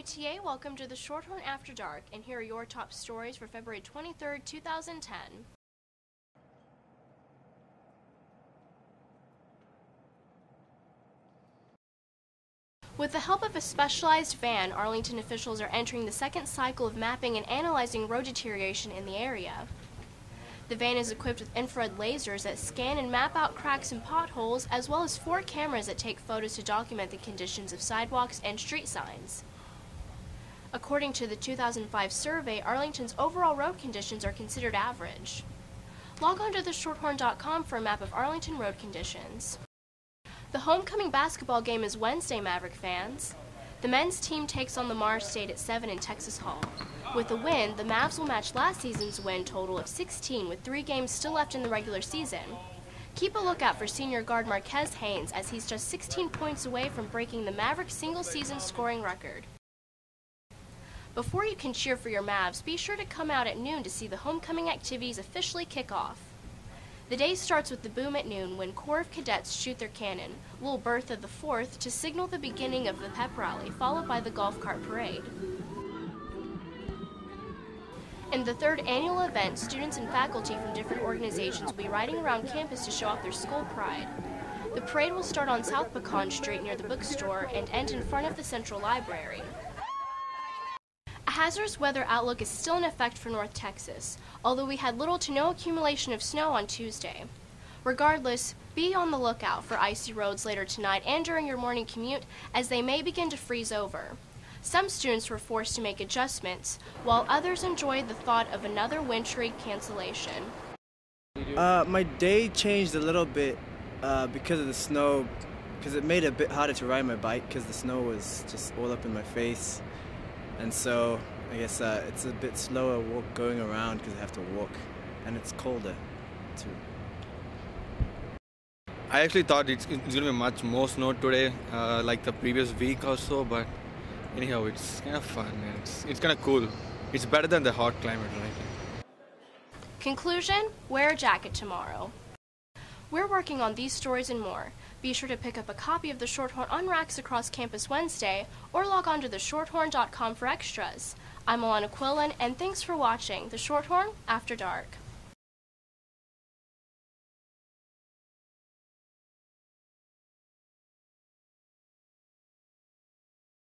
WTA, welcome to the Shorthorn After Dark, and here are your top stories for February 23rd, 2010. With the help of a specialized van, Arlington officials are entering the second cycle of mapping and analyzing road deterioration in the area. The van is equipped with infrared lasers that scan and map out cracks and potholes, as well as four cameras that take photos to document the conditions of sidewalks and street signs. According to the 2005 survey, Arlington's overall road conditions are considered average. Log on to theshorthorn.com for a map of Arlington road conditions. The homecoming basketball game is Wednesday, Maverick fans. The men's team takes on the Mars State at 7 in Texas Hall. With a win, the Mavs will match last season's win total of 16 with three games still left in the regular season. Keep a lookout for senior guard Marquez Haynes as he's just 16 points away from breaking the Maverick single season scoring record. Before you can cheer for your Mavs, be sure to come out at noon to see the homecoming activities officially kick off. The day starts with the boom at noon when Corps of Cadets shoot their cannon, Little Bertha the Fourth, to signal the beginning of the pep rally, followed by the golf cart parade. In the third annual event, students and faculty from different organizations will be riding around campus to show off their school pride. The parade will start on South Pecan Street near the bookstore and end in front of the Central Library. A hazardous weather outlook is still in effect for North Texas, although we had little to no accumulation of snow on Tuesday. Regardless, be on the lookout for icy roads later tonight and during your morning commute as they may begin to freeze over. Some students were forced to make adjustments, while others enjoyed the thought of another wintry cancellation. Uh, my day changed a little bit uh, because of the snow, because it made it a bit harder to ride my bike because the snow was just all up in my face and so I guess uh, it's a bit slower walk going around because I have to walk, and it's colder too. I actually thought it's, it's going to be much more snow today, uh, like the previous week or so, but anyhow, it's kind of fun and it's, it's kind of cool. It's better than the hot climate, right? Conclusion Wear a jacket tomorrow. We're working on these stories and more. Be sure to pick up a copy of The Shorthorn on racks across campus Wednesday or log on to theshorthorn.com for extras. I'm Alana Quillen, and thanks for watching The Shorthorn After Dark.